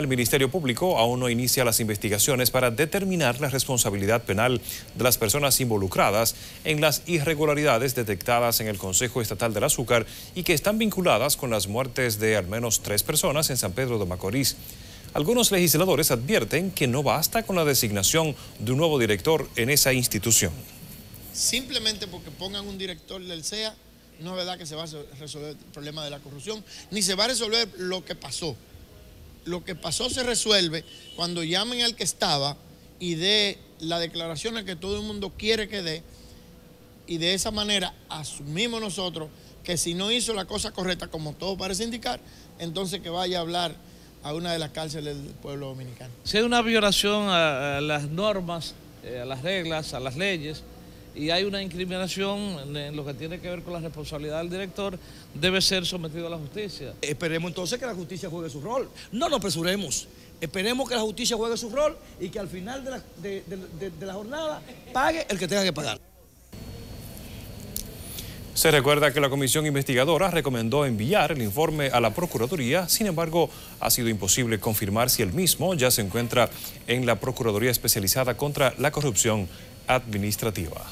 El Ministerio Público aún no inicia las investigaciones para determinar la responsabilidad penal de las personas involucradas en las irregularidades detectadas en el Consejo Estatal del Azúcar y que están vinculadas con las muertes de al menos tres personas en San Pedro de Macorís. Algunos legisladores advierten que no basta con la designación de un nuevo director en esa institución. Simplemente porque pongan un director del CEA, no es verdad que se va a resolver el problema de la corrupción, ni se va a resolver lo que pasó lo que pasó se resuelve cuando llamen al que estaba y dé la declaración que todo el mundo quiere que dé y de esa manera asumimos nosotros que si no hizo la cosa correcta como todo parece indicar, entonces que vaya a hablar a una de las cárceles del pueblo dominicano. Si hay una violación a, las normas, eh, a las reglas, a las leyes, y hay una incriminación en lo que tiene que ver con la responsabilidad del director, debe ser sometido a la justicia. Esperemos entonces que la justicia juegue su rol. No nos apresuremos. Esperemos que la justicia juegue su rol y que al final de la, de la jornada pague el que tenga que pagar. Se recuerda que la comisión investigadora recomendó enviar el informe a la Procuraduría, sin embargo, ha sido imposible confirmar si el mismo ya se encuentra en la Procuraduría Especializada contra la Corrupción Administrativa.